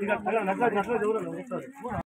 Mira, mira, nada.